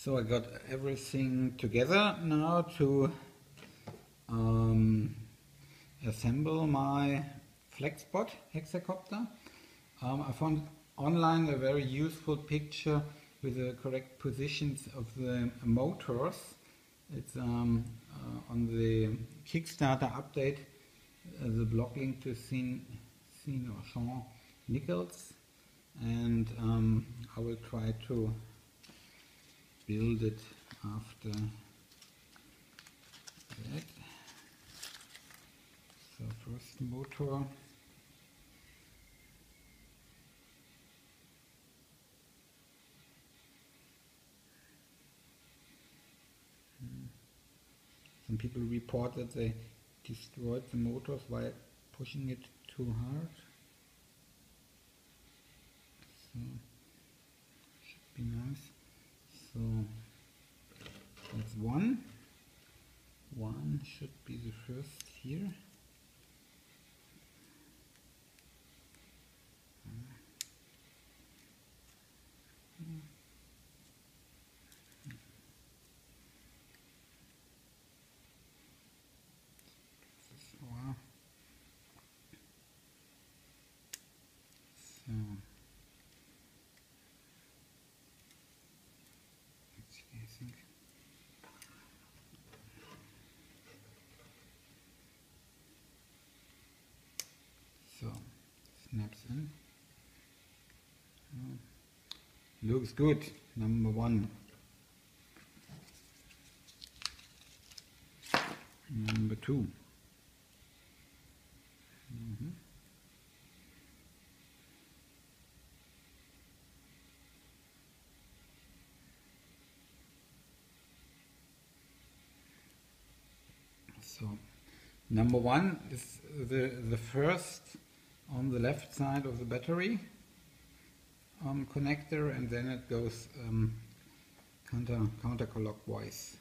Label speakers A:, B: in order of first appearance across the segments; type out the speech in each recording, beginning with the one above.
A: So I got everything together now to um, assemble my Flexbot hexacopter. Um, I found online a very useful picture with the correct positions of the motors. It's um, uh, on the Kickstarter update, uh, the blog link to Sean, or Sean Nichols and um, I will try to build it after that. So first motor. Some people report that they destroyed the motors while pushing it too hard. So should be nice. So that's one. One should be the first here. So So, snaps in. Looks good, number one. Number two. So, number one is the, the first on the left side of the battery um, connector and then it goes um, counter counterclockwise.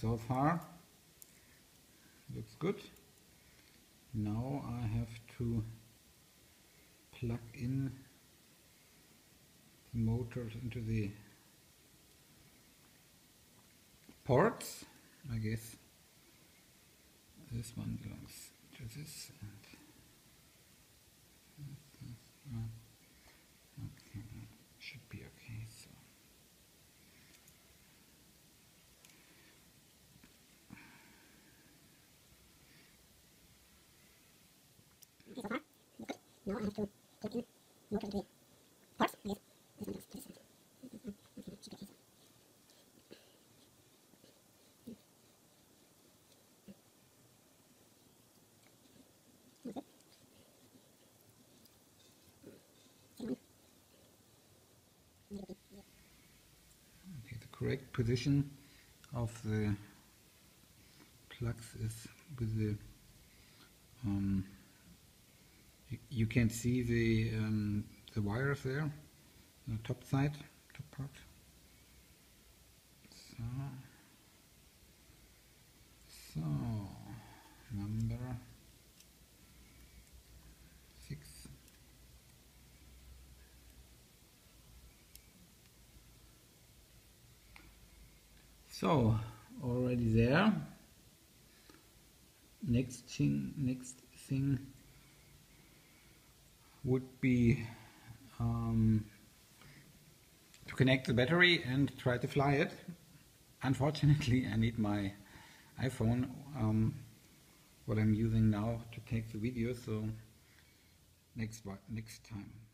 A: So far looks good. Now I have to plug in the motors into the ports. I guess this one belongs to this and okay, should be okay. So.
B: Now I have to plug in the ports. Yes, this one goes to this one.
A: Correct position of the plugs is with the um, you can see the um, the wires there the top side top part so so number six So, already there. Next thing, next thing would be um, to connect the battery and try to fly it. Unfortunately, I need my iPhone, um, what I'm using now to take the video. So next next time.